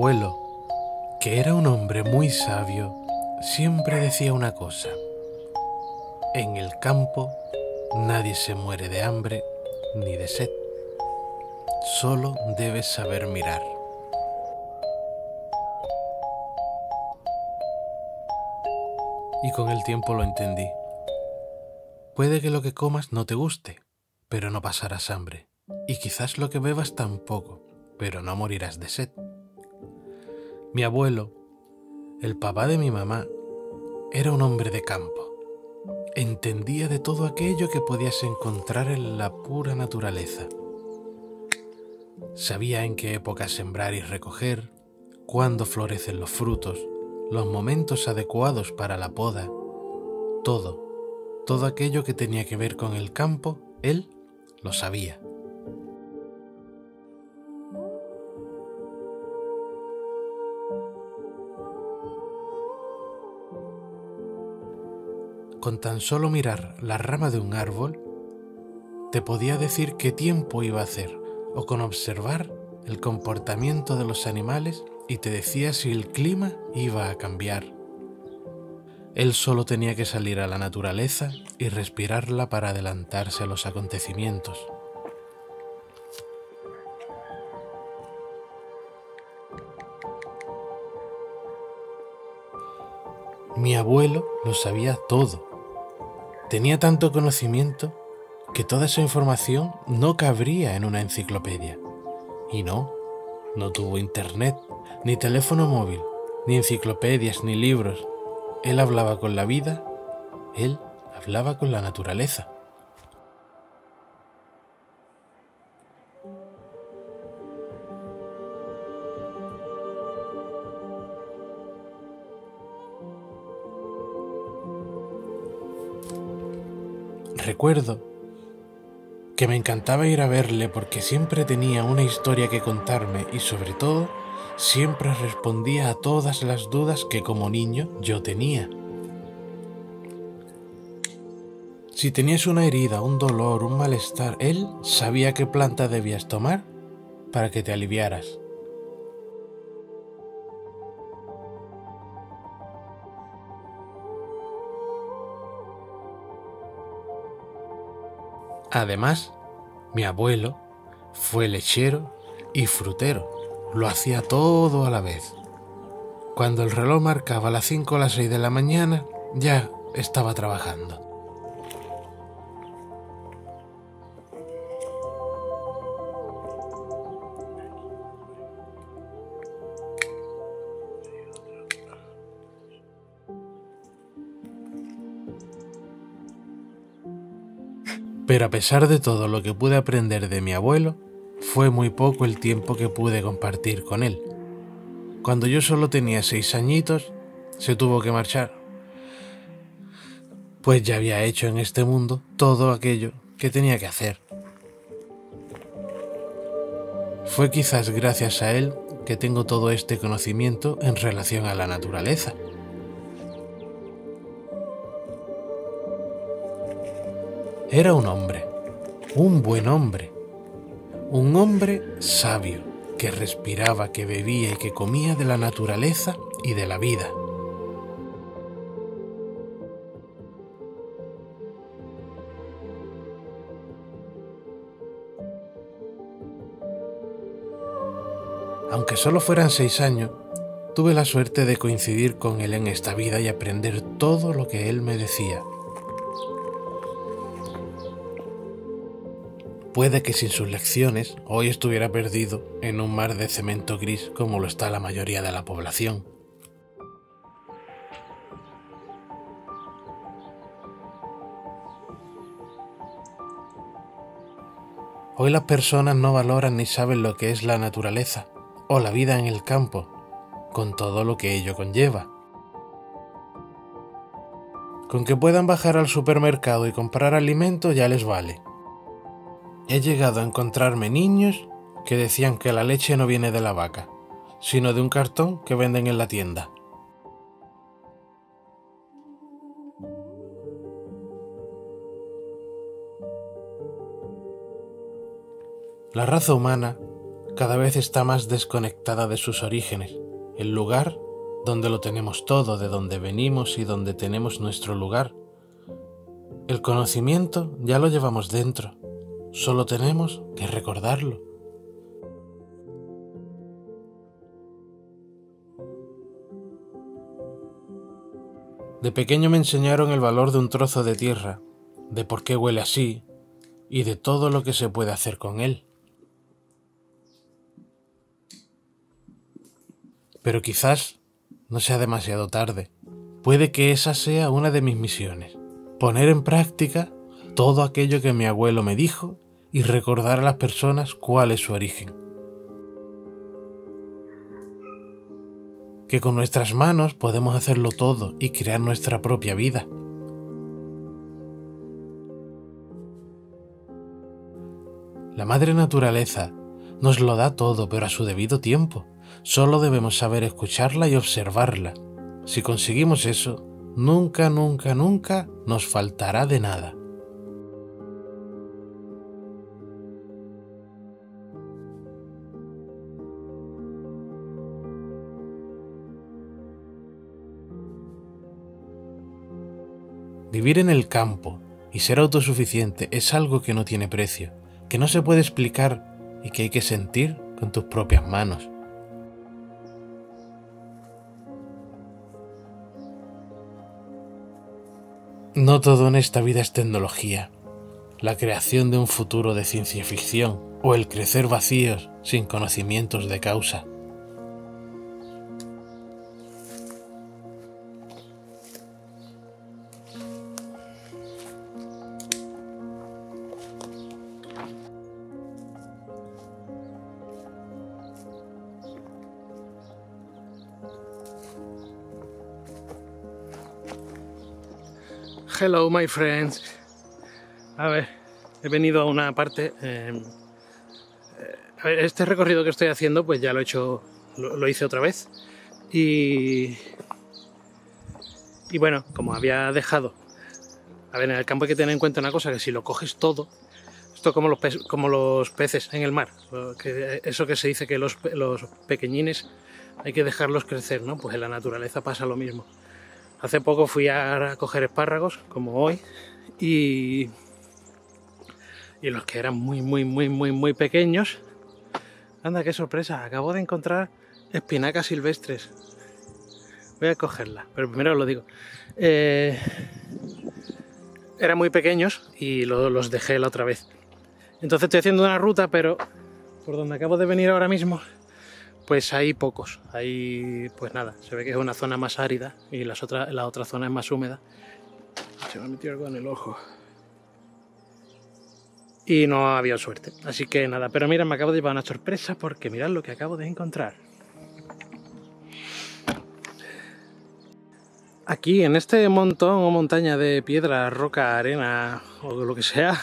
Abuelo, que era un hombre muy sabio, siempre decía una cosa. En el campo nadie se muere de hambre ni de sed. Solo debes saber mirar. Y con el tiempo lo entendí. Puede que lo que comas no te guste, pero no pasarás hambre. Y quizás lo que bebas tampoco, pero no morirás de sed. Mi abuelo, el papá de mi mamá, era un hombre de campo. Entendía de todo aquello que podías encontrar en la pura naturaleza. Sabía en qué época sembrar y recoger, cuándo florecen los frutos, los momentos adecuados para la poda, todo, todo aquello que tenía que ver con el campo, él lo sabía. Con tan solo mirar la rama de un árbol, te podía decir qué tiempo iba a hacer, o con observar el comportamiento de los animales y te decía si el clima iba a cambiar. Él solo tenía que salir a la naturaleza y respirarla para adelantarse a los acontecimientos. Mi abuelo lo sabía todo. Tenía tanto conocimiento que toda esa información no cabría en una enciclopedia. Y no, no tuvo internet, ni teléfono móvil, ni enciclopedias, ni libros. Él hablaba con la vida, él hablaba con la naturaleza. Que me encantaba ir a verle porque siempre tenía una historia que contarme y sobre todo siempre respondía a todas las dudas que como niño yo tenía. Si tenías una herida, un dolor, un malestar, él sabía qué planta debías tomar para que te aliviaras. Además, mi abuelo fue lechero y frutero. Lo hacía todo a la vez. Cuando el reloj marcaba las 5 o las 6 de la mañana, ya estaba trabajando. Pero a pesar de todo lo que pude aprender de mi abuelo, fue muy poco el tiempo que pude compartir con él. Cuando yo solo tenía seis añitos, se tuvo que marchar, pues ya había hecho en este mundo todo aquello que tenía que hacer. Fue quizás gracias a él que tengo todo este conocimiento en relación a la naturaleza. Era un hombre, un buen hombre, un hombre sabio que respiraba, que bebía y que comía de la naturaleza y de la vida. Aunque solo fueran seis años, tuve la suerte de coincidir con él en esta vida y aprender todo lo que él me decía. Puede que sin sus lecciones hoy estuviera perdido en un mar de cemento gris como lo está la mayoría de la población. Hoy las personas no valoran ni saben lo que es la naturaleza o la vida en el campo, con todo lo que ello conlleva. Con que puedan bajar al supermercado y comprar alimento ya les vale he llegado a encontrarme niños que decían que la leche no viene de la vaca, sino de un cartón que venden en la tienda. La raza humana cada vez está más desconectada de sus orígenes, el lugar donde lo tenemos todo, de donde venimos y donde tenemos nuestro lugar. El conocimiento ya lo llevamos dentro, solo tenemos que recordarlo. De pequeño me enseñaron el valor de un trozo de tierra, de por qué huele así y de todo lo que se puede hacer con él. Pero quizás no sea demasiado tarde. Puede que esa sea una de mis misiones. Poner en práctica todo aquello que mi abuelo me dijo y recordar a las personas cuál es su origen. que con nuestras manos podemos hacerlo todo y crear nuestra propia vida. La madre naturaleza nos lo da todo, pero a su debido tiempo. Solo debemos saber escucharla y observarla. Si conseguimos eso, nunca, nunca, nunca nos faltará de nada. Vivir en el campo y ser autosuficiente es algo que no tiene precio, que no se puede explicar y que hay que sentir con tus propias manos. No todo en esta vida es tecnología, la creación de un futuro de ciencia ficción o el crecer vacíos sin conocimientos de causa. Hello, my friends. A ver, he venido a una parte. Em, eh, este recorrido que estoy haciendo, pues ya lo he hecho, lo, hice otra vez. Y. Y bueno, como había dejado. A ver, en el campo hay que tener en cuenta una cosa: que si lo coges todo, esto como los, como los peces en el mar, eso que se dice que los, los pequeñines hay que dejarlos crecer, ¿no? Pues en la naturaleza pasa lo mismo. Hace poco fui a coger espárragos, como hoy, y, y los que eran muy, muy, muy, muy, muy pequeños. Anda, qué sorpresa, acabo de encontrar espinacas silvestres. Voy a cogerla, pero primero os lo digo. Eh, eran muy pequeños y los dejé la otra vez. Entonces estoy haciendo una ruta, pero por donde acabo de venir ahora mismo pues hay pocos. Hay, pues nada, se ve que es una zona más árida y las otra, la otra zona es más húmeda. Se me ha metido algo en el ojo. Y no había suerte. Así que nada, pero mira, me acabo de llevar una sorpresa porque mirad lo que acabo de encontrar. Aquí, en este montón o montaña de piedra, roca, arena o lo que sea,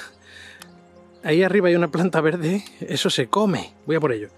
ahí arriba hay una planta verde, eso se come. Voy a por ello.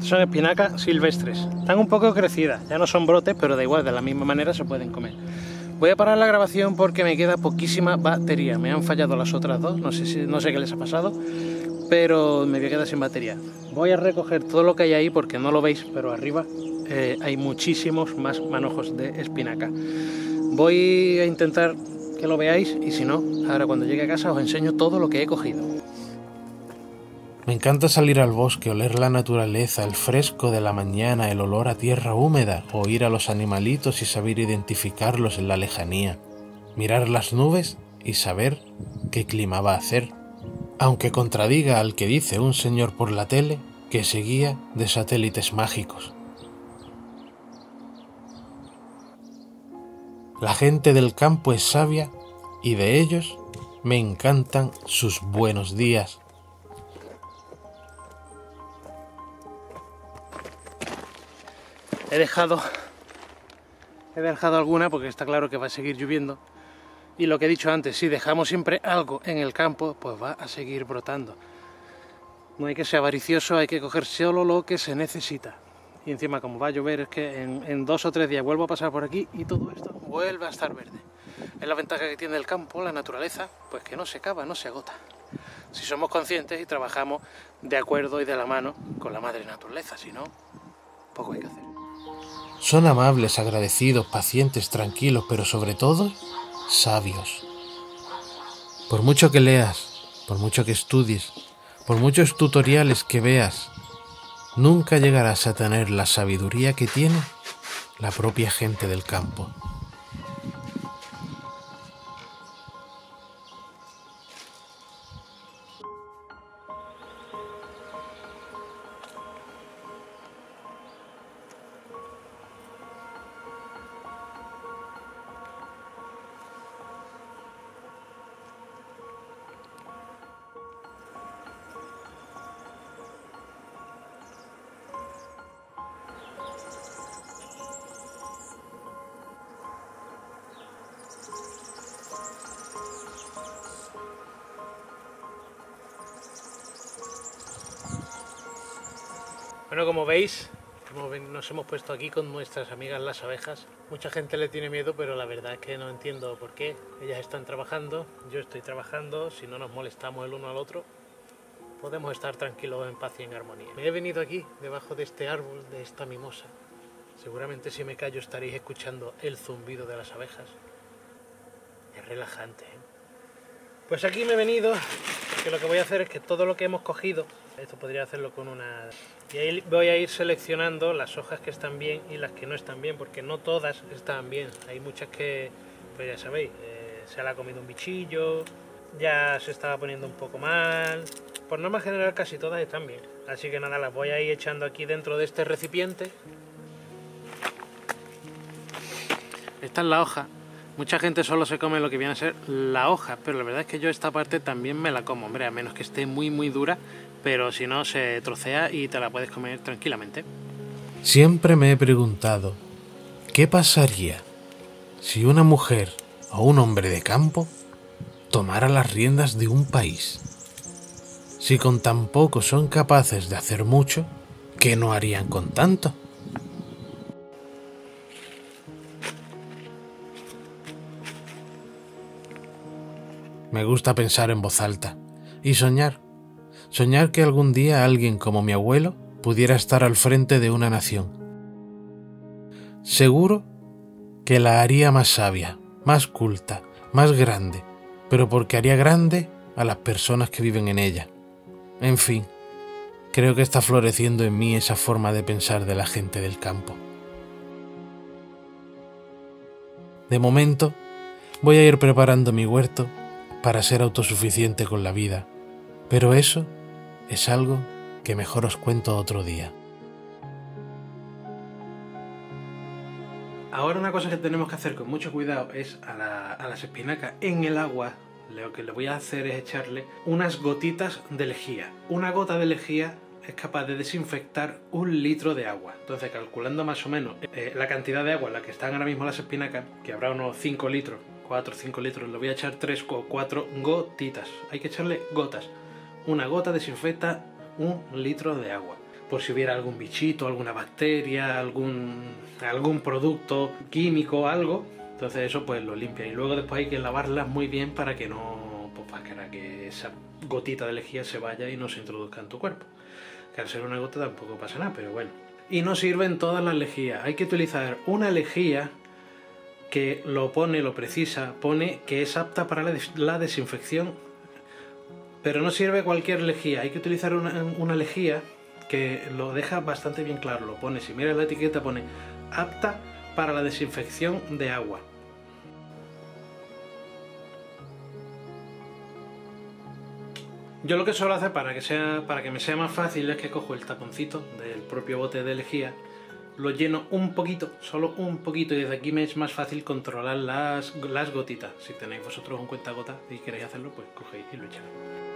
Son espinacas silvestres. Están un poco crecidas. Ya no son brotes, pero da igual, de la misma manera se pueden comer. Voy a parar la grabación porque me queda poquísima batería. Me han fallado las otras dos. No sé, si, no sé qué les ha pasado. Pero me voy a quedar sin batería. Voy a recoger todo lo que hay ahí porque no lo veis, pero arriba eh, hay muchísimos más manojos de espinaca. Voy a intentar que lo veáis y si no, ahora cuando llegue a casa os enseño todo lo que he cogido. Me encanta salir al bosque, oler la naturaleza, el fresco de la mañana, el olor a tierra húmeda, oír a los animalitos y saber identificarlos en la lejanía, mirar las nubes y saber qué clima va a hacer, aunque contradiga al que dice un señor por la tele que se guía de satélites mágicos. La gente del campo es sabia y de ellos me encantan sus buenos días. He dejado he dejado alguna porque está claro que va a seguir lloviendo. Y lo que he dicho antes, si dejamos siempre algo en el campo, pues va a seguir brotando. No hay que ser avaricioso, hay que coger solo lo que se necesita. Y encima, como va a llover, es que en, dos o tres días vuelvo a pasar por aquí y todo esto vuelve a estar verde. Es la ventaja que tiene el campo, la naturaleza, pues que no se acaba, no se agota. Si somos conscientes y trabajamos de acuerdo y de la mano con la madre naturaleza, si no, poco hay que hacer. Son amables, agradecidos, pacientes, tranquilos, pero sobre todo sabios. Por mucho que leas, por mucho que estudies, por muchos tutoriales que veas, nunca llegarás a tener la sabiduría que tiene la propia gente del campo. Bueno, como veis, nos hemos puesto aquí con nuestras amigas las abejas. Mucha gente le tiene miedo, pero la verdad es que no entiendo por qué. Ellas están trabajando, yo estoy trabajando, si no nos molestamos el uno al otro, podemos estar tranquilos en paz y en armonía. Me he venido aquí, debajo de este árbol, de esta mimosa. Seguramente si me callo estaréis escuchando el zumbido de las abejas. Es relajante, ¿eh? Pues aquí me he venido, porque lo que voy a hacer es que todo lo que hemos cogido, esto podría hacerlo con una... Y ahí voy a ir seleccionando las hojas que están bien y las que no están bien, porque no todas están bien. Hay muchas que, pues ya sabéis, eh, se le ha comido un bichillo, ya se estaba poniendo un poco mal. Por norma general casi todas están bien. Así que nada, las voy a ir echando aquí dentro de este recipiente. Esta es la hoja Mucha gente solo se come lo que viene a ser la hoja, pero la verdad es que yo esta parte también me la como, hombre, a menos que esté muy muy dura, pero si no se trocea y te la puedes comer tranquilamente. Siempre me he preguntado, ¿qué pasaría si una mujer o un hombre de campo tomara las riendas de un país? Si con tan poco son capaces de hacer mucho, ¿qué no harían con tanto? Me gusta pensar en voz alta y soñar. Soñar que algún día alguien como mi abuelo pudiera estar al frente de una nación. Seguro que la haría más sabia, más culta, más grande, pero porque haría grande a las personas que viven en ella. En fin, creo que está floreciendo en mí esa forma de pensar de la gente del campo. De momento, voy a ir preparando mi huerto para ser autosuficiente con la vida, pero eso es algo que mejor os cuento otro día. Ahora una cosa que tenemos que hacer con mucho cuidado es a, las espinacas en el agua, lo que le voy a hacer es echarle unas gotitas de lejía. Una gota de lejía es capaz de desinfectar un litro de agua. Entonces, calculando más o menos eh, la cantidad de agua en la que están ahora mismo las espinacas, que habrá unos 5 litros 4 o 5 litros, le voy a echar 3 o 4 gotitas. Hay que echarle gotas. Una gota desinfecta un litro de agua. Por si hubiera algún bichito, alguna bacteria, algún, algún producto químico, algo. Entonces eso pues lo limpia. Y luego después hay que lavarlas muy bien para que no. Pues para que esa gotita de lejía se vaya y no se introduzca en tu cuerpo. Que al ser una gota tampoco pasa nada, pero bueno. Y no sirven todas las lejías. Hay que utilizar una lejía que lo pone, lo precisa, pone que es apta para la, desinfección, pero no sirve cualquier lejía, hay que utilizar una, lejía que lo deja bastante bien claro, lo pone, si miras la etiqueta pone apta para la desinfección de agua. Yo lo que suelo hacer para que, sea, para que me sea más fácil es que cojo el taponcito del propio bote de lejía, lo lleno un poquito, solo un poquito, y desde aquí me es más fácil controlar las, las gotitas. Si tenéis vosotros un cuenta gota y queréis hacerlo, pues cogéis y lo echáis.